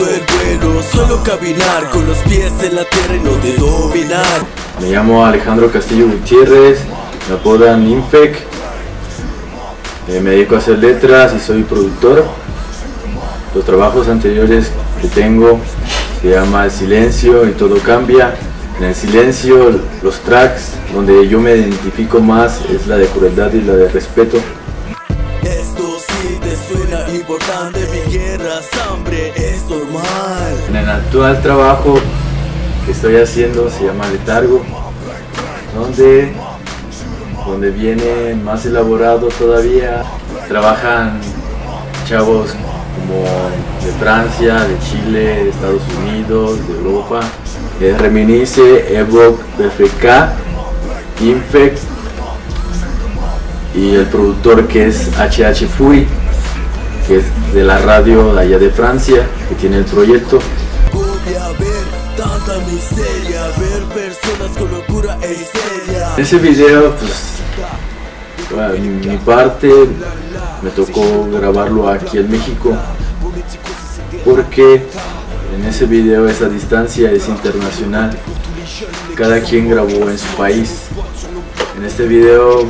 El solo caminar con los pies en la tierra y no de dominar. Me llamo Alejandro Castillo Gutiérrez, me apodan Infec. Eh, me dedico a hacer letras y soy productor. Los trabajos anteriores que tengo se llama El Silencio y Todo Cambia. En el silencio, los tracks donde yo me identifico más es la de crueldad y la de respeto. Importante, mi guerra, hambre, es. En el actual trabajo que estoy haciendo se llama Letargo, donde, donde viene más elaborado todavía. Trabajan chavos como de Francia, de Chile, de Estados Unidos, de Europa. Es Reminice, Evoc, BFK, Infect y el productor que es HH Fui, que es de la radio de allá de Francia, que tiene el proyecto. E. En ese video, pues, mi parte me tocó grabarlo aquí en México, porque en ese video esa distancia es internacional. Cada quien grabó en su país. En este video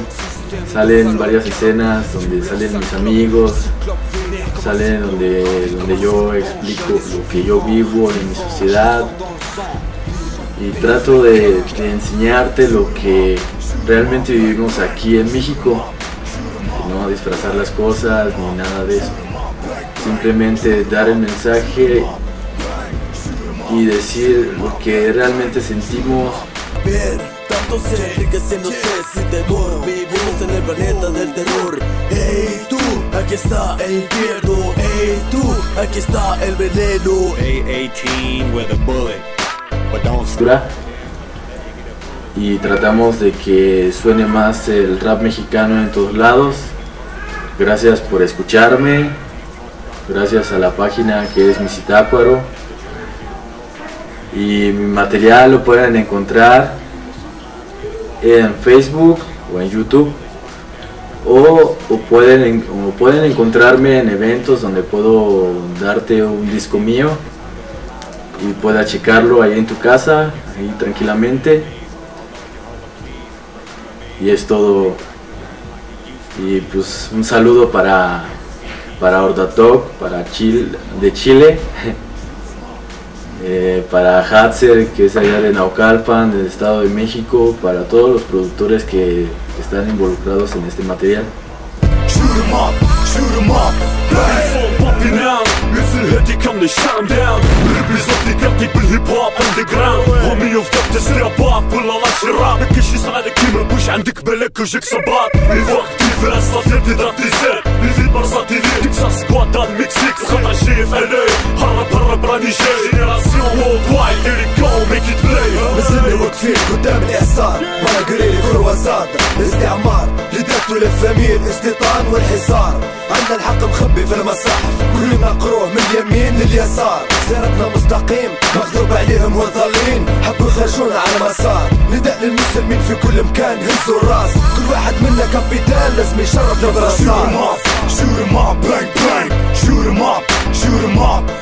salen varias escenas donde salen mis amigos, salen donde, donde yo explico lo que yo vivo en mi sociedad y trato de, enseñarte lo que realmente vivimos aquí en México, no disfrazar las cosas ni nada de eso, simplemente dar el mensaje y decir lo que realmente sentimos. Vivimos en el planeta del terror. Aquí está el infierno. Hey tú, aquí está el veneno. A18 with a bullet, but don't y tratamos de que suene más el rap mexicano en todos lados. Gracias por escucharme, gracias a la página que es Misitácuaro. Y mi material lo pueden encontrar en Facebook o en YouTube. O, pueden, pueden encontrarme en eventos donde puedo darte un disco mío y pueda checarlo ahí en tu casa, ahí tranquilamente. Y es todo. Y pues un saludo para, para Ordatok, para Chile, de Chile, eh, para Hatzer, que es allá de Naucalpan, del Estado de México, para todos los productores que están involucrados en este material. القرآن والحصار. عندنا الحق مخبي في المصاحف كل ما قروه من اليمين لليسار. سيرتنا مستقيم مغلوب عليهم والظالمين حبوا يخرجونا على المسار نداء للمسلمين في كل مكان هزوا الراس. كل واحد منا كابيتال لازم يشرف لبرسار Shoot 'em up, shoot 'em up, bang bang, shoot 'em up, shoot 'em up.